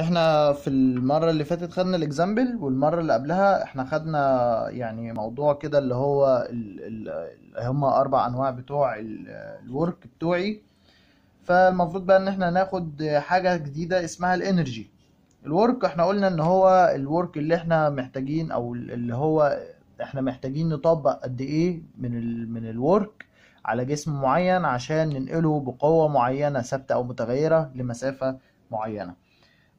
إحنا في المرة اللي فاتت خدنا ال example والمرة اللي قبلها إحنا خدنا يعني موضوع كده اللي هو ال ال هما أربع أنواع بتوع ال work بتوعي. فالمفروض بقى إن إحنا ناخد حاجة جديدة اسمها ال energy. ال work إحنا قلنا إن هو ال work اللي إحنا محتاجين أو اللي هو إحنا محتاجين نطبق قد إيه من ال من ال work على جسم معين عشان ننقله بقوة معينة ثابتة أو متغيرة لمسافة معينة.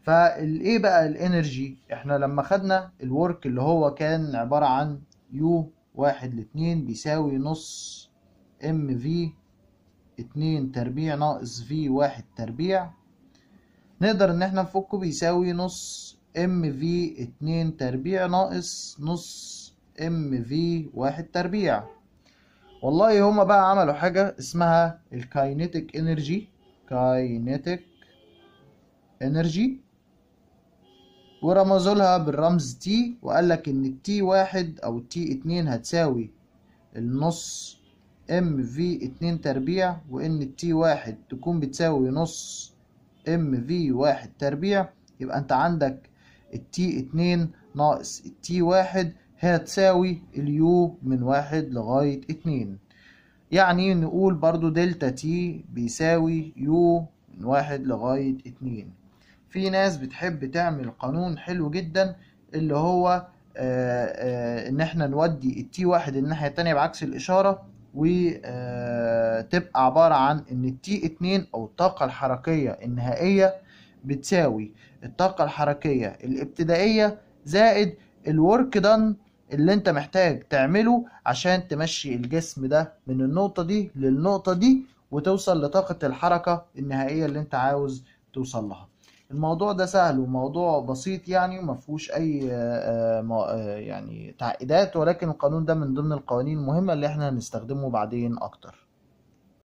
فالايه بقى ال energy؟ إحنا لما خدنا ال work اللي هو كان عبارة عن U واحد لاتنين بيساوي نص m v اتنين تربيع ناقص v واحد تربيع. نقدر ان إحنا نفكه بيساوي نص m v اتنين تربيع ناقص نص m v واحد تربيع. والله هما بقى عملوا حاجة اسمها ال kinetic energy. kinetic energy. ورمزوا لها بالرمز T وقال لك إن ال T واحد أو ال T اتنين هتساوي النص m v اتنين تربيع وإن ال T واحد تكون بتساوي نص m v واحد تربيع. يبقى أنت عندك ال T اتنين ناقص ال T واحد هتساوي ال U من واحد لغاية اتنين. يعني نقول برضو delta T بيساوي U من واحد لغاية اتنين. في ناس بتحب تعمل قانون حلو جدا اللي هو آآ آآ إن إحنا نودي ال T واحد الناحية التانية بعكس الإشارة وتبقى عبارة عن إن ال T اتنين أو الطاقة الحركية النهائية بتساوي الطاقة الحركية الإبتدائية زائد ال work done اللي أنت محتاج تعمله عشان تمشي الجسم ده من النقطة دي للنقطة دي وتوصل لطاقة الحركة النهائية اللي أنت عاوز توصل لها. الموضوع ده سهل وموضوع بسيط يعني وما فيهوش اي يعني تعقيدات ولكن القانون ده من ضمن القوانين المهمة اللي إحنا هنستخدمه بعدين أكتر.